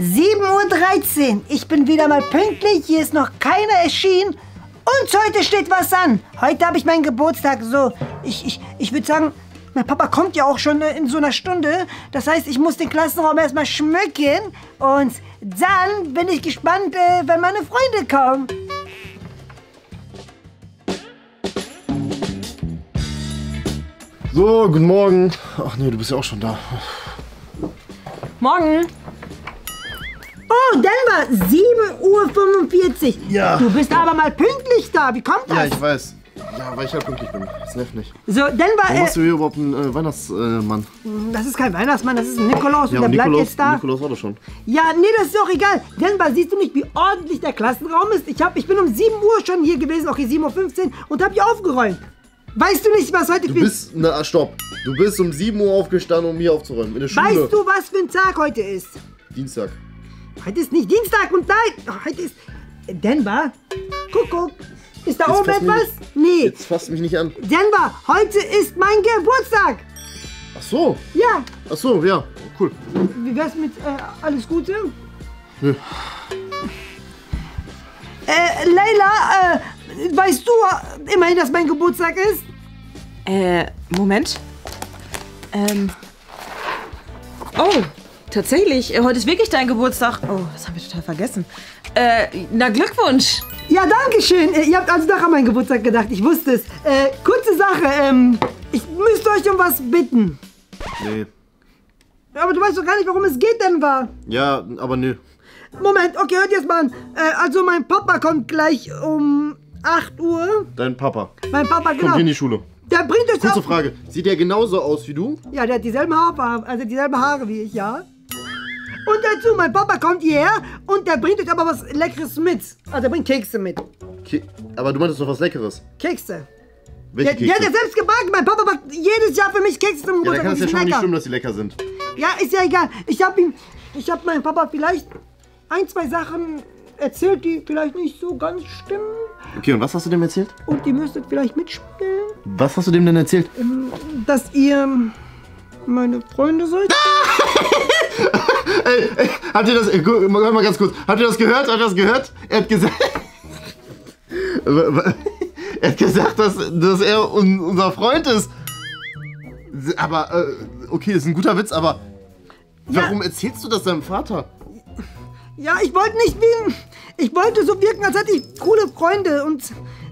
7.13 Uhr. Ich bin wieder mal pünktlich. Hier ist noch keiner erschienen. Und heute steht was an. Heute habe ich meinen Geburtstag. So, ich, ich, ich würde sagen, mein Papa kommt ja auch schon äh, in so einer Stunde. Das heißt, ich muss den Klassenraum erstmal schmücken. Und dann bin ich gespannt, äh, wenn meine Freunde kommen. So, guten Morgen. Ach nee, du bist ja auch schon da. Morgen. Oh, Denver, 7.45 Uhr. Ja. Du bist aber mal pünktlich da. Wie kommt das? Ja, ich weiß. Ja, weil ich halt pünktlich bin. Das nervt nicht. So, Denver, Warum äh, hast du hier überhaupt einen äh, Weihnachtsmann? das ist kein Weihnachtsmann, das ist ein Nikolaus ja, und der und bleibt Nikolaus, jetzt da. Nikolaus war das schon. Ja, nee, das ist doch egal. Denver, siehst du nicht, wie ordentlich der Klassenraum ist? Ich, hab, ich bin um 7 Uhr schon hier gewesen, okay, 7.15 Uhr und hab hier aufgeräumt. Weißt du nicht, was heute Du für... bist, na stopp. Du bist um 7 Uhr aufgestanden, um hier aufzuräumen. In der Schule. Weißt du, was für ein Tag heute ist? Dienstag. Heute ist nicht Dienstag und nein, heute ist... Denver, guck, guck. Ist da Jetzt oben etwas? Nee. Jetzt fasst mich nicht an. Denver, heute ist mein Geburtstag. Ach so. Ja, Ach so, ja. Cool. wie wär's mit äh, alles Gute? Nö. Äh, Leila, äh, weißt du äh, immerhin, dass mein Geburtstag ist? Äh, Moment. Ähm. Oh, tatsächlich. äh, Heute ist wirklich dein Geburtstag. Oh, das habe ich total vergessen. Äh, na Glückwunsch. Ja, danke schön. Äh, Ihr habt also doch an meinen Geburtstag gedacht, ich wusste es. Äh, kurze Sache, ähm, ich müsste euch um was bitten. Nee. Aber du weißt doch gar nicht, worum es geht denn war. Ja, aber nö. Moment, okay, hört jetzt mal an. Äh, also mein Papa kommt gleich um 8 Uhr. Dein Papa. Mein Papa, Kommt genau. hier in die Schule. Der bringt euch Kurze auf... Frage. Sieht der genauso aus wie du? Ja, der hat dieselben Haarfarben, also dieselben Haare wie ich, ja. Und dazu, mein Papa kommt hierher und der bringt euch aber was Leckeres mit. Also er bringt Kekse mit. Ke aber du meintest doch was Leckeres. Kekse. Welche Der, der hat Kekse? ja selbst gebacken. Mein Papa backt jedes Jahr für mich Kekse zum Ja, da Geburtstag. kann es ja schon nicht stimmen, dass sie lecker sind. Ja, ist ja egal. Ich hab ihm, ich hab meinem Papa vielleicht ein, zwei Sachen erzählt, die vielleicht nicht so ganz stimmen. Okay, und was hast du dem erzählt? Und ihr müsstet vielleicht mitspielen, Was hast du dem denn erzählt? dass ihr meine Freunde seid. Ey, ey, habt ihr das, äh, hör mal ganz kurz, habt ihr das gehört? Habt ihr das gehört? Er hat gesagt, er hat gesagt, dass, dass er un, unser Freund ist. Aber, äh, okay, ist ein guter Witz, aber warum erzählst du das deinem Vater? Ja, ich wollte nicht wie, ich wollte so wirken, als hätte ich coole Freunde und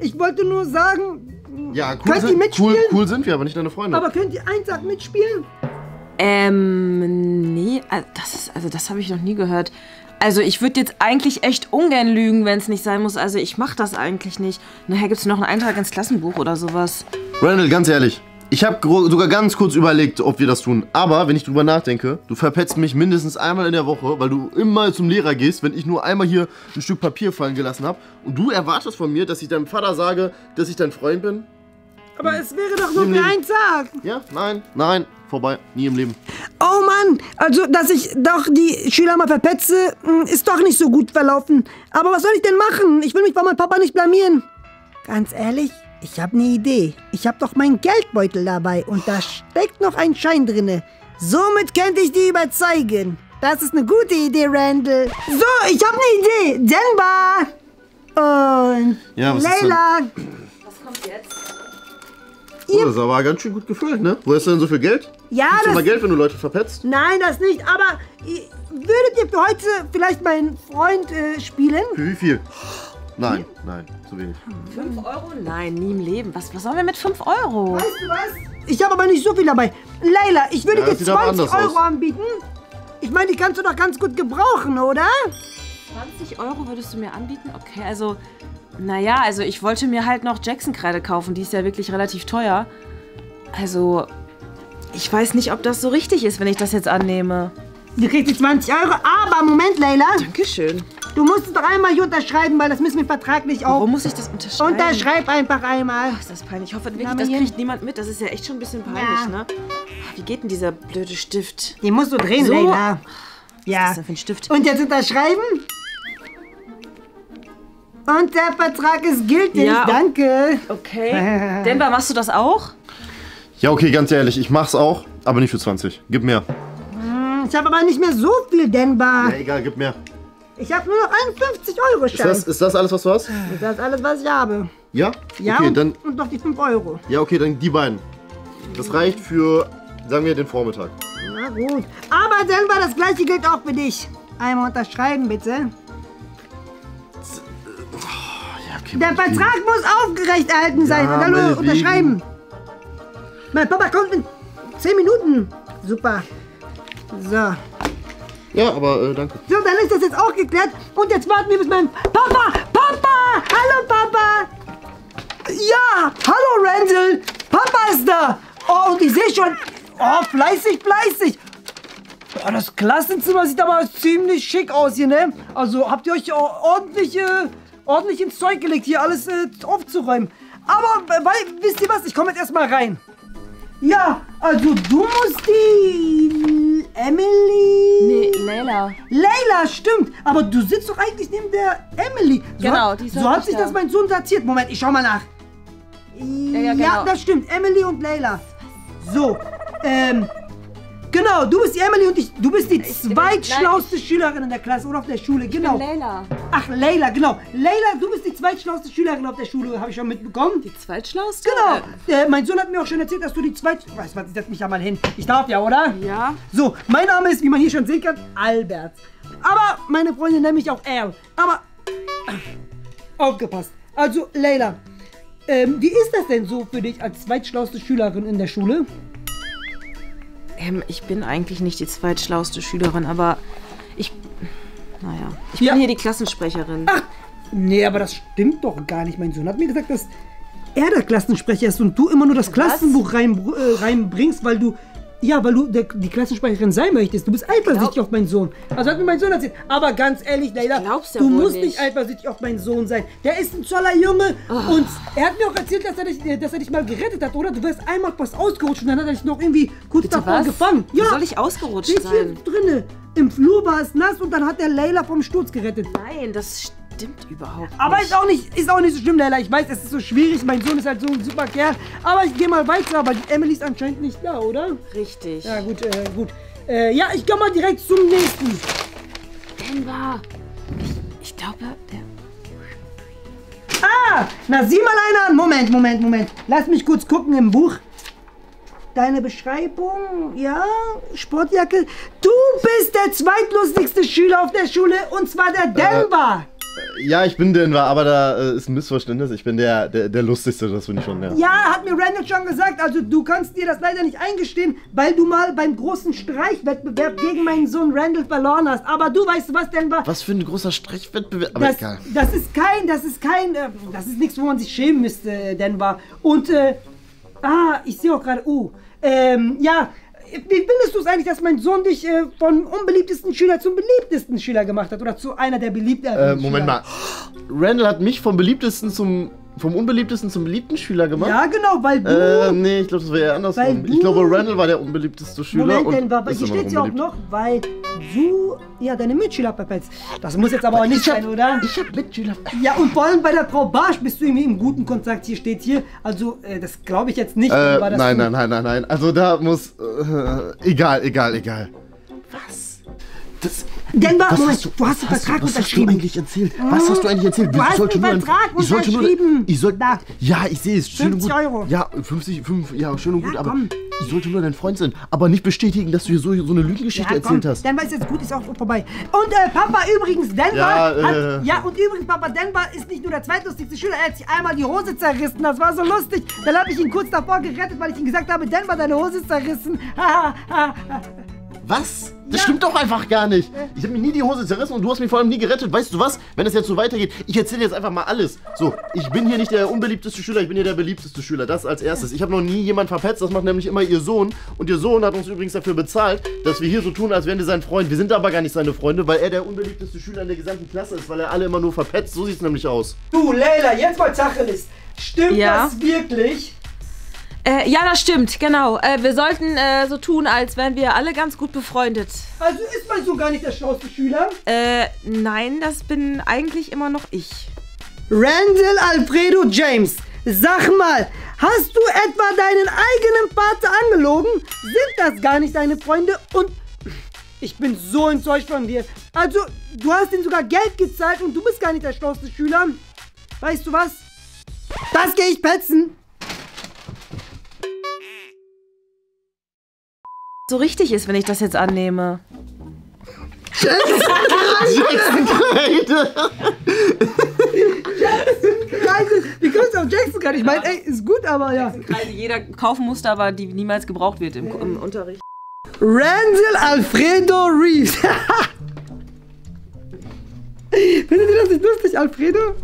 ich wollte nur sagen, Ja, cool, Könnt ihr sind, mitspielen? cool, cool sind wir, aber nicht deine Freunde. aber könnt ihr einen Tag mitspielen? Ähm, nee, also das ist, also das habe ich noch nie gehört. Also ich würde jetzt eigentlich echt ungern lügen, wenn es nicht sein muss. Also ich mache das eigentlich nicht. Nachher gibt es noch einen Eintrag ins Klassenbuch oder sowas. Randall, ganz ehrlich, ich habe sogar ganz kurz überlegt, ob wir das tun. Aber wenn ich drüber nachdenke, du verpetzt mich mindestens einmal in der Woche, weil du immer zum Lehrer gehst, wenn ich nur einmal hier ein Stück Papier fallen gelassen habe. Und du erwartest von mir, dass ich deinem Vater sage, dass ich dein Freund bin? Aber es wäre doch nur für einen Tag. Ja, nein, nein, vorbei, nie im Leben. Oh Mann, also dass ich doch die Schüler mal verpetze, mh, ist doch nicht so gut verlaufen. Aber was soll ich denn machen? Ich will mich bei meinem Papa nicht blamieren. Ganz ehrlich, ich habe eine Idee. Ich habe doch meinen Geldbeutel dabei und da steckt noch ein Schein drinne. Somit könnte ich die überzeugen. Das ist eine gute Idee, Randall. So, ich habe eine Idee. Denver und Ja, was ist Leila. Was kommt jetzt? Oh, das ist aber ganz schön gut gefüllt, ne? Wo ist denn so viel Geld? Ja, du das mal Geld, wenn du Leute verpetzt? Nein, das nicht. Aber würdet ihr für heute vielleicht meinen Freund äh, spielen? Für wie viel? Nein, nein, zu wenig. 5 Euro? Nein, nie im Leben. Was, was sollen wir mit 5 Euro? Weißt du was? Ich habe aber nicht so viel dabei. Leila, ich würde Ja, dir das sieht aber 20 anders Euro aus. anbieten. Ich meine, die kannst du doch ganz gut gebrauchen, oder? 20 Euro würdest du mir anbieten? Okay, also, naja, also ich wollte mir halt noch Jackson-Kreide kaufen. Die ist ja wirklich relativ teuer. Also, ich weiß nicht, ob das so richtig ist, wenn ich das jetzt annehme. Du kriegst die 20 Euro, aber Moment, Leila. Dankeschön. Du musst es doch einmal hier unterschreiben, weil das müssen wir vertraglich auch. Warum muss ich das unterschreiben? Unterschreib einfach einmal. Ist das peinlich? Ich hoffe wirklich, das kriegt niemand mit. Das ist ja echt schon ein bisschen peinlich, Ja. ne? Wie geht denn dieser blöde Stift? Den musst du drehen, So. Leila. Was Ja. ist das denn für ein Stift? Und jetzt unterschreiben? Und der Vertrag ist gültig. Ja. Danke. Okay. Denver, machst du das auch? Ja, okay, ganz ehrlich, ich mach's auch, aber nicht für 20. Gib mehr. Hm, ich habe aber nicht mehr so viel, Denver. Ja, egal, gib mehr. Ich habe nur noch einen 50-Euro-Schein. Ist das, ist das alles, was du hast? Das ist alles, was ich habe. Ja? Ja, Okay, und, dann, und noch die 5 Euro. ja, okay, dann die beiden. Das reicht für, sagen wir, den Vormittag. Na gut. Aber Denver, das gleiche gilt auch für dich. Einmal unterschreiben, bitte. Der Vertrag muss aufgerecht erhalten sein. Ja, Und dann unterschreiben. Mein Papa kommt in 10 Minuten. Super. So. Ja, aber äh, danke. So, dann ist das jetzt auch geklärt. Und jetzt warten wir bis mein Papa! Papa! Hallo, Papa! Ja! Hallo, Randall! Papa ist da! Oh, und ich sehe schon. Oh, fleißig, fleißig! Oh, das Klassenzimmer sieht aber ziemlich schick aus hier, ne? Also habt ihr euch ordentlich, äh, ordentlich ins Zeug gelegt, hier alles äh, aufzuräumen. Aber, äh, weil, wisst ihr was? Ich komme jetzt erstmal rein. Ja, also du musst die Emily. Nee, Leila. Leila, stimmt. Aber du sitzt doch eigentlich neben der Emily. So Genau, hat, die So hat sich da. das mein Sohn datiert. Moment, ich schau mal nach. Ja, ja, genau. das stimmt. Emily und Leila. So, ähm, genau, du bist die Emily und ich, du bist die bin- zweitschlauste Schülerin in der Klasse oder auf der Schule, genau. Leila. Ach, Leila, genau. Leila, du bist die zweitschlauste Schülerin auf der Schule, habe ich schon mitbekommen. Die zweitschlauste? Genau. Äh, mein Sohn hat mir auch schon erzählt, dass du die zweit... Weiß was, ich setz mich ja mal hin. Ich darf ja, oder? Ja. So, mein Name ist, wie man hier schon sehen kann, Albert. Aber meine Freundin nennt mich auch Al. Aber aufgepasst. Also, Leila, ähm, wie ist das denn so für dich als zweitschlauste Schülerin in der Schule? Ähm, ich bin eigentlich nicht die zweitschlauste Schülerin, aber ich. Naja. Ich Ja. bin hier die Klassensprecherin. Ach, nee, aber das stimmt doch gar nicht. Mein Sohn hat mir gesagt, dass er der Klassensprecher ist und du immer nur das Klassenbuch rein, äh, reinbringst, weil du, ja, weil du der, die Klassensprecherin sein möchtest. Du bist eifersüchtig auf meinen Sohn. Also hat mir mein Sohn erzählt. Aber ganz ehrlich, Leila, ja du musst nicht nicht. eifersüchtig auf meinen Sohn sein. Der ist ein toller Junge und er hat mir auch erzählt, dass er, dich, äh, dass er dich mal gerettet hat, oder? Du wärst einmal fast ausgerutscht und dann hat er dich noch irgendwie kurz Bitte davor was? gefangen. Wie soll ich ausgerutscht Siehst hier sein? drinne. Im Flur war es nass und dann hat der Leila vom Sturz gerettet. Nein, das stimmt überhaupt nicht. Aber ist auch nicht, ist auch nicht so schlimm, Leila. Ich weiß, es ist so schwierig. Mein Sohn ist halt so ein super Kerl. Aber ich gehe mal weiter. Aber die Emily ist anscheinend nicht da, oder? Richtig. Ja, gut, äh, gut. Äh, ja, ich komme mal direkt zum nächsten. Denver. Ich, ich glaube, der. Ah, na sieh mal einer an. Moment, Moment, Moment. Lass mich kurz gucken im Buch. Deine Beschreibung, ja, Sportjacke. Du bist der zweitlustigste Schüler auf der Schule und zwar der Denver. Ja, ich bin Denver, aber da äh, ist ein Missverständnis. Ich bin der, der, der lustigste, das finde ich schon, ja. Ja, hat mir Randall schon gesagt. Also du kannst dir das leider nicht eingestehen, weil du mal beim großen Streichwettbewerb gegen meinen Sohn Randall verloren hast. Aber du weißt was, Denver? Was für ein großer Streichwettbewerb. Aber Das, egal. das ist kein, das ist kein, äh, das ist nichts, wo man sich schämen müsste, äh, Denver. Und, äh, ah, ich sehe auch gerade, oh, ähm, ja, wie findest du es eigentlich, dass mein Sohn dich äh, vom unbeliebtesten Schüler zum beliebtesten Schüler gemacht hat? Oder zu einer der beliebteren Äh, Moment Schüler? mal. Randall hat mich vom beliebtesten zum. Vom unbeliebtesten zum beliebten Schüler gemacht? Ja, genau, weil du... Äh, nee, ich glaube, das wäre eher andersrum. Ich glaube, Randall war der unbeliebteste Schüler. Moment, und Denver, ist hier steht ja auch noch, weil du, ja, deine Mitschüler verpetzt. Das muss jetzt aber auch nicht Ich hab- sein, oder? Ich hab Mitschüler. Ja, und vor allem bei der Frau Barsch bist du irgendwie im guten Kontakt. Hier steht hier. Also, äh, das glaube ich jetzt nicht. Äh, nein, nein, nein, nein, nein. Also da muss. Äh, egal, egal, egal. Was? Das. Denver, was Moment, hast du, du hast den Vertrag was hast du unterschrieben. eigentlich erzählt? Was hast du eigentlich erzählt? Du hast sollte den nur ein- Vertrag ich sollte nur, unterschrieben. ich soll, Da. Ja, ich sehe es. Schön und 50 gut. Euro. Ja, 50, 5, ja, schön und gut, Ja, aber komm. ich sollte nur dein Freund sein. Aber nicht bestätigen, dass du hier so, so eine Lügengeschichte Ja, erzählt hast. Denver ist jetzt gut, ist auch vorbei. Und äh, Papa übrigens, Denver Ja, äh. hat, ja, und übrigens, Papa Denver ist nicht nur der zweitlustigste Schüler, er hat sich einmal die Hose zerrissen. Das war so lustig. Dann habe ich ihn kurz davor gerettet, weil ich ihm gesagt habe, Denver, deine Hose ist zerrissen. Was? Das Ja. stimmt doch einfach gar nicht. Ich habe mir nie die Hose zerrissen und du hast mich vor allem nie gerettet. Weißt du was? Wenn es jetzt so weitergeht, ich erzähle jetzt einfach mal alles. So, ich bin hier nicht der unbeliebteste Schüler, ich bin hier der beliebteste Schüler. Das als erstes. Ich habe noch nie jemand verpetzt, das macht nämlich immer ihr Sohn. Und ihr Sohn hat uns übrigens dafür bezahlt, dass wir hier so tun, als wären wir sein Freund. Wir sind aber gar nicht seine Freunde, weil er der unbeliebteste Schüler in der gesamten Klasse ist, weil er alle immer nur verpetzt. So sieht es nämlich aus. Du, Leila, jetzt mal Tacheles. Stimmt Ja? das wirklich? Äh, ja, das stimmt, genau. Äh, wir sollten äh, so tun, als wären wir alle ganz gut befreundet. Also ist mein Sohn gar nicht der schlauste Schüler? Äh, nein, das bin eigentlich immer noch ich. Randall Alfredo James, sag mal, hast du etwa deinen eigenen Vater angelogen? Sind das gar nicht deine Freunde? Und Ich bin so enttäuscht von dir. Also, du hast ihm sogar Geld gezahlt und du bist gar nicht der schlauste Schüler. Weißt du was? Das gehe ich petzen. So richtig ist, wenn ich das jetzt annehme. Jackson Kreide. Kreide. Wie kommst du auf Jackson gerade? Ich meine, ey, ist gut, aber ja. Kreide jeder kaufen musste, aber die niemals gebraucht wird im, im Unterricht. Randall Alfredo Reeves. Findet ihr das nicht lustig, Alfredo?